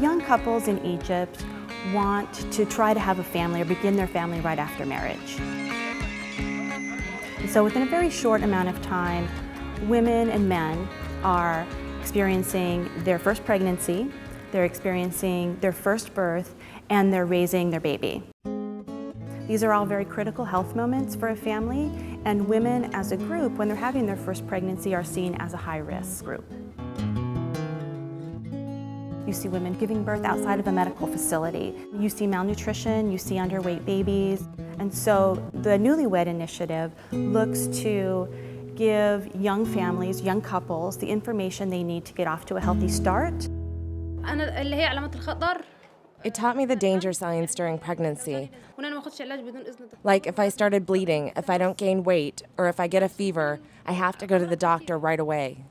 Young couples in Egypt want to try to have a family or begin their family right after marriage. And so within a very short amount of time, women and men are experiencing their first pregnancy, they're experiencing their first birth, and they're raising their baby. These are all very critical health moments for a family, and women as a group, when they're having their first pregnancy, are seen as a high risk group. You see women giving birth outside of a medical facility. You see malnutrition, you see underweight babies. And so the Newlywed Initiative looks to give young families, young couples, the information they need to get off to a healthy start. It taught me the danger signs during pregnancy. Like if I started bleeding, if I don't gain weight, or if I get a fever, I have to go to the doctor right away.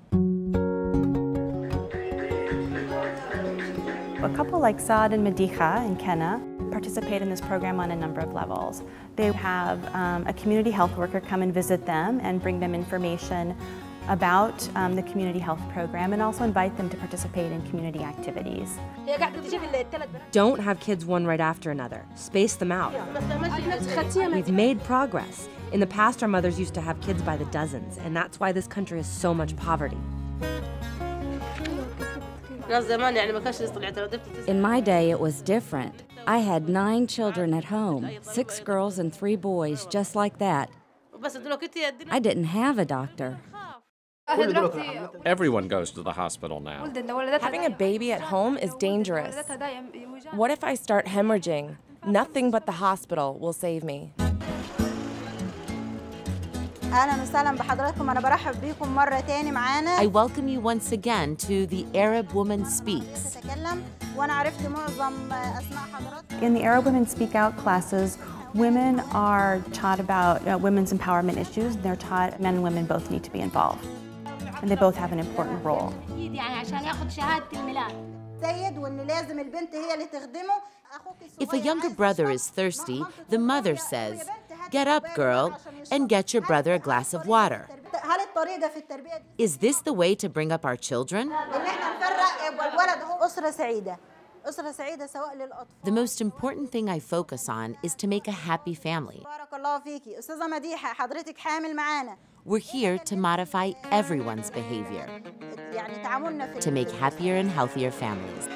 a couple like Saad and Mediha in Qena participate in this program on a number of levels. They have um, a community health worker come and visit them and bring them information about um, the community health program and also invite them to participate in community activities. Don't have kids one right after another. Space them out. We've made progress. In the past, our mothers used to have kids by the dozens, and that's why this country has so much poverty. In my day, it was different. I had nine children at home, six girls and three boys, just like that. I didn't have a doctor. Everyone goes to the hospital now. Having a baby at home is dangerous. What if I start hemorrhaging? Nothing but the hospital will save me. اهلا وسهلا بحضراتكم انا برحب بيكم مره تاني معانا I welcome you once again to The Arab Woman Speaks. تتكلم وانا عرفت معظم اسماء حضراتكم In the Arab Women Speak Out classes, women are taught about uh, women's empowerment issues. They're taught men and women both need to be involved. and they both have an important role. If a younger brother is thirsty, the mother says, Get up, girl, and get your brother a glass of water. Is this the way to bring up our children? The most important thing I focus on is to make a happy family. We're here to modify everyone's behavior, to make happier and healthier families.